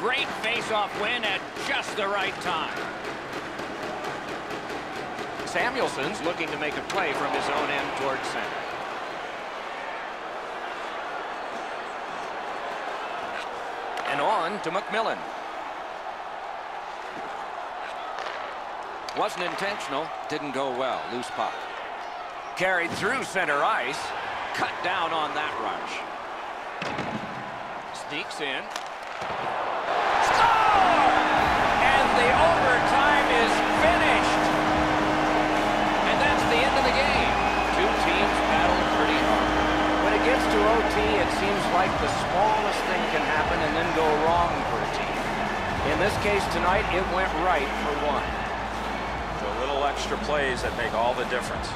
great face-off win at just the right time. Samuelson's looking to make a play from his own end towards center. And on to McMillen. Wasn't intentional, didn't go well, loose puck. Carried through center ice, cut down on that rush. Sneaks in. OT, it seems like the smallest thing can happen and then go wrong for a team. In this case tonight, it went right for one. The little extra plays that make all the difference.